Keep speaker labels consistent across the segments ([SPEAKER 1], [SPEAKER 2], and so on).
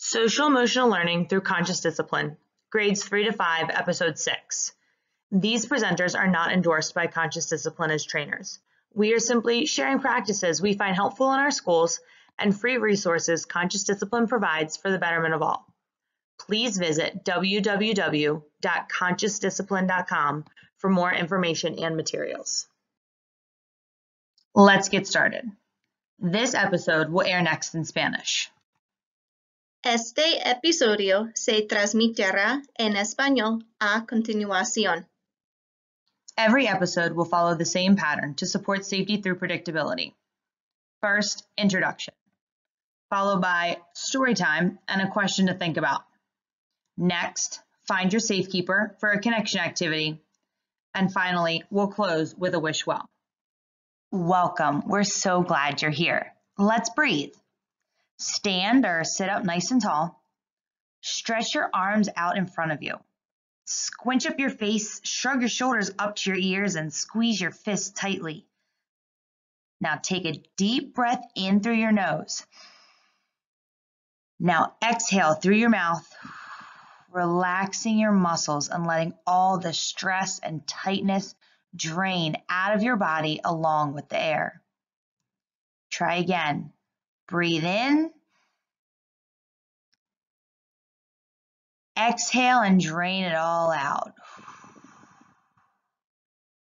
[SPEAKER 1] Social Emotional Learning through Conscious Discipline, Grades 3 to 5, Episode 6. These presenters are not endorsed by Conscious Discipline as trainers. We are simply sharing practices we find helpful in our schools and free resources Conscious Discipline provides for the betterment of all. Please visit www.consciousdiscipline.com for more information and materials. Let's get started. This episode will air next in Spanish.
[SPEAKER 2] Este episodio se transmitirá en español a continuación.
[SPEAKER 1] Every episode will follow the same pattern to support safety through predictability. First, introduction, followed by story time and a question to think about. Next, find your safekeeper for a connection activity. And finally, we'll close with a wish well. Welcome. We're so glad you're here. Let's breathe. Stand or sit up nice and tall. Stretch your arms out in front of you. Squinch up your face, shrug your shoulders up to your ears, and squeeze your fists tightly. Now take a deep breath in through your nose. Now exhale through your mouth, relaxing your muscles and letting all the stress and tightness drain out of your body along with the air. Try again. Breathe in. Exhale and drain it all out.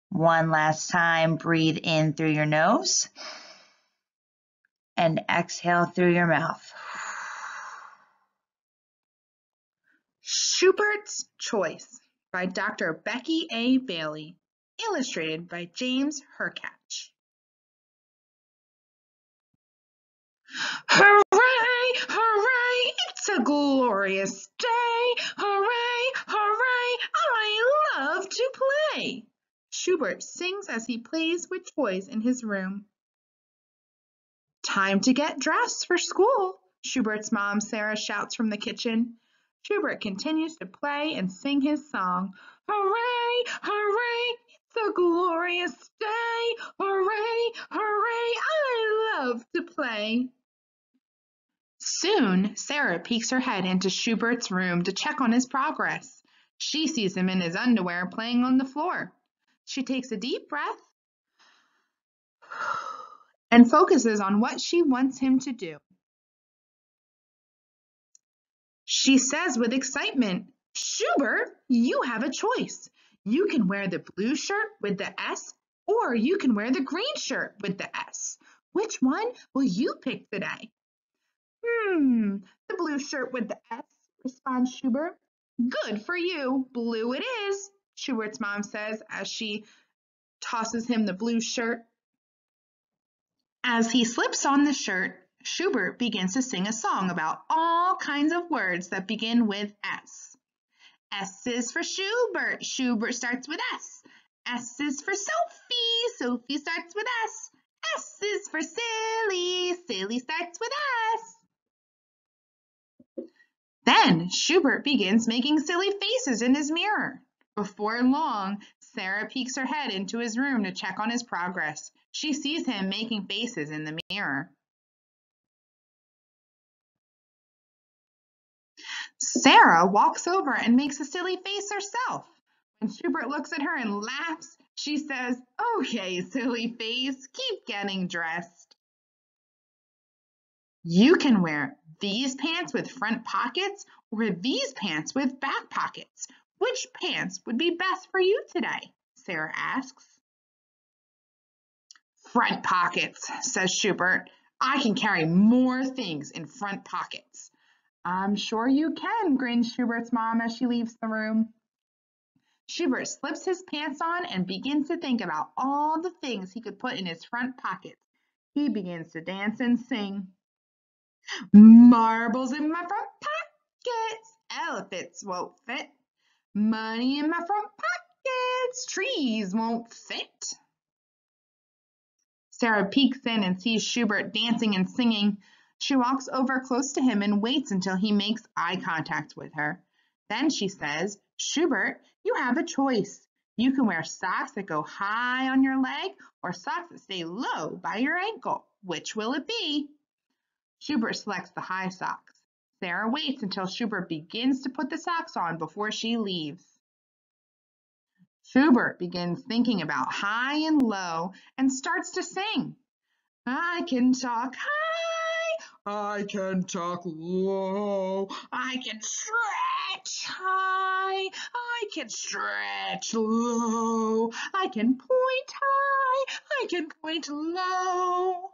[SPEAKER 1] One last time, breathe in through your nose and exhale through your mouth.
[SPEAKER 3] Shubert's Choice by Dr. Becky A. Bailey, illustrated by James Hrkach. Hooray, hooray, it's a glorious day. Hooray, hooray, I love to play. Shubert sings as he plays with toys in his room. Time to get dressed for school, Shubert's mom Sarah shouts from the kitchen. Shubert continues to play and sing his song. Hooray, hooray, it's a glorious day. Hooray, hooray, I love to play. Soon, Sarah peeks her head into Shubert's room to check on his progress. She sees him in his underwear playing on the floor. She takes a deep breath and focuses on what she wants him to do. She says with excitement, Shubert, you have a choice. You can wear the blue shirt with the S or you can wear the green shirt with the S. Which one will you pick today? Hmm, the blue shirt with the S, responds Shubert. Good for you. Blue it is, Shubert's mom says as she tosses him the blue shirt. As he slips on the shirt, Shubert begins to sing a song about all kinds of words that begin with S. S is for Shubert. Shubert starts with S. S is for Sophie. Sophie starts with S. S is for silly. Silly starts with S. Then Shubert begins making silly faces in his mirror. Before long, Sarah peeks her head into his room to check on his progress. She sees him making faces in the mirror. Sarah walks over and makes a silly face herself. When Shubert looks at her and laughs, she says, Okay, silly face, keep getting dressed. You can wear these pants with front pockets or these pants with back pockets. Which pants would be best for you today? Sarah asks. Front pockets, says Shubert. I can carry more things in front pockets. I'm sure you can, grins Shubert's mom as she leaves the room. Shubert slips his pants on and begins to think about all the things he could put in his front pockets. He begins to dance and sing. Marbles in my front pockets, elephants won't fit. Money in my front pockets, trees won't fit. Sarah peeks in and sees Shubert dancing and singing. She walks over close to him and waits until he makes eye contact with her. Then she says, Shubert, you have a choice. You can wear socks that go high on your leg or socks that stay low by your ankle. Which will it be? Shubert selects the high socks. Sarah waits until Shubert begins to put the socks on before she leaves. Shubert begins thinking about high and low and starts to sing. I can talk high, I can talk low, I can stretch high, I can stretch low, I can point high, I can point low.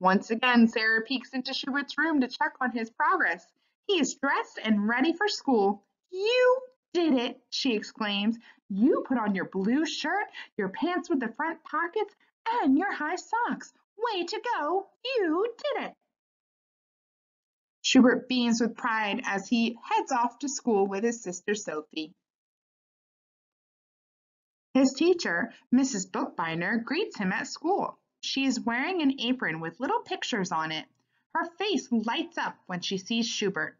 [SPEAKER 3] Once again, Sarah peeks into Shubert's room to check on his progress. He is dressed and ready for school. You did it, she exclaims. You put on your blue shirt, your pants with the front pockets, and your high socks. Way to go! You did it! Shubert beams with pride as he heads off to school with his sister Sophie. His teacher, Mrs. Bookbinder, greets him at school. She is wearing an apron with little pictures on it. Her face lights up when she sees Shubert.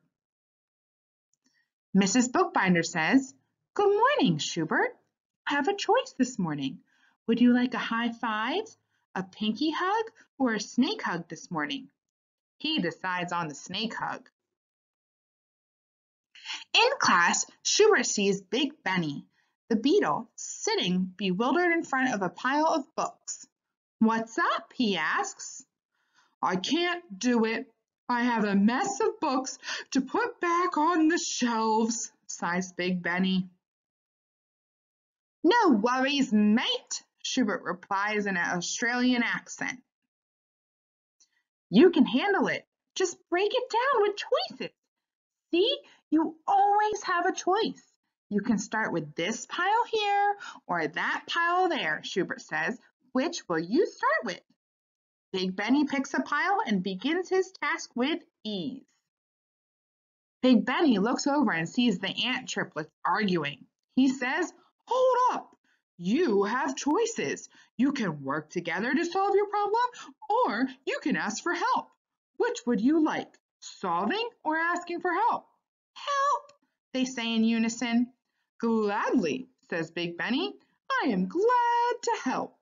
[SPEAKER 3] Mrs. Bookbinder says, Good morning, Shubert. I have a choice this morning. Would you like a high five, a pinky hug, or a snake hug this morning? He decides on the snake hug. In class, Shubert sees Big Benny, the beetle, sitting bewildered in front of a pile of books. What's up? he asks. I can't do it. I have a mess of books to put back on the shelves, sighs Big Benny. No worries, mate, Shubert replies in an Australian accent. You can handle it. Just break it down with choices. See, you always have a choice. You can start with this pile here or that pile there, Shubert says. Which will you start with? Big Benny picks a pile and begins his task with ease. Big Benny looks over and sees the ant triplets arguing. He says, Hold up! You have choices. You can work together to solve your problem, or you can ask for help. Which would you like, solving or asking for help? Help, they say in unison. Gladly, says Big Benny. I am glad to help.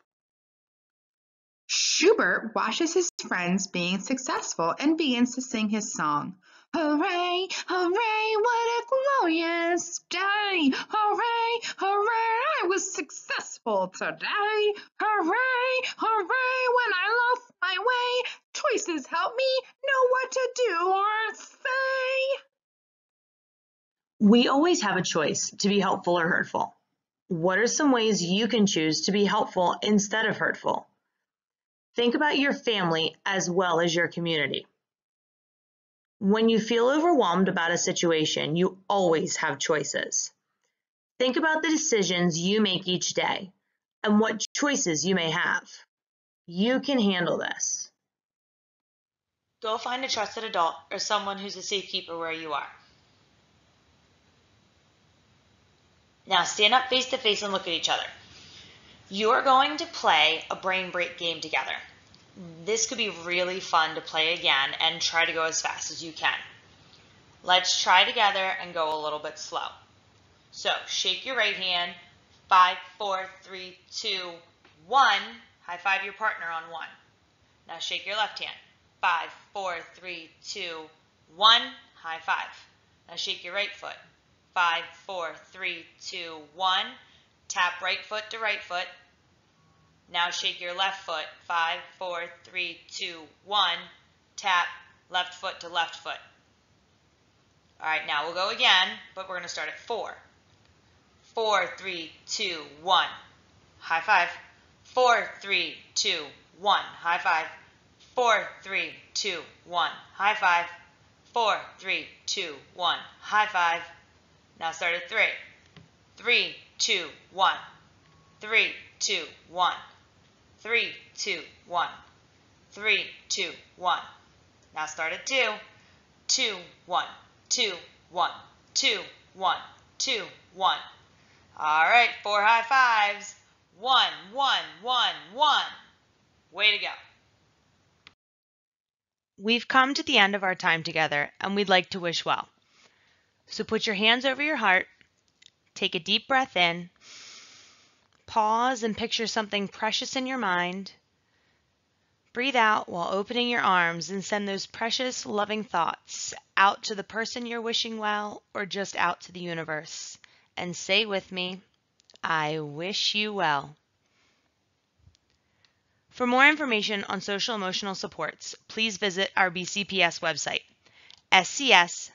[SPEAKER 3] Shubert watches his friends being successful and begins to sing his song. Hooray, hooray, what a glorious day! Hooray, hooray, I was successful today! Hooray, hooray, when I lost my way, choices help me know what to do or say.
[SPEAKER 1] We always have a choice to be helpful or hurtful. What are some ways you can choose to be helpful instead of hurtful? Think about your family as well as your community. When you feel overwhelmed about a situation, you always have choices. Think about the decisions you make each day and what choices you may have. You can handle this. Go find a trusted adult or someone who's a safekeeper where you are. Now stand up face to face and look at each other. You are going to play a brain break game together. This could be really fun to play again and try to go as fast as you can. Let's try together and go a little bit slow. So shake your right hand, five, four, three, two, one. High five your partner on one. Now shake your left hand, five, four, three, two, one. High five. Now shake your right foot, five, four, three, two, one. Tap right foot to right foot. Now shake your left foot. Five, four, three, two, one. Tap left foot to left foot. All right, now we'll go again, but we're going to start at four. Four, three, two, one. High five. Four, three, two, one. High five. Four, three, two, one. High five. Four, three, two, one. High five. Now start at three. Three, two, one. Three, two, one. Three, two, one. Three, two, one. Now start at two. Two, one, two, one, two, one, two, one. All right, four high fives. One, one, one, one. Way to go. We've come to the end of our time together and we'd like to wish well. So put your hands over your heart, take a deep breath in, pause and picture something precious in your mind. Breathe out while opening your arms and send those precious, loving thoughts out to the person you're wishing well or just out to the universe. And say with me, I wish you well. For more information on social emotional supports, please visit our BCPS website, scs.bcps.org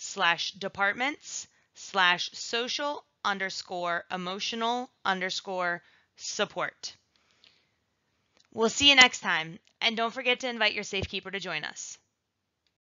[SPEAKER 1] slash departments slash social underscore emotional underscore support. We'll see you next time, and don't forget to invite your safekeeper to join us.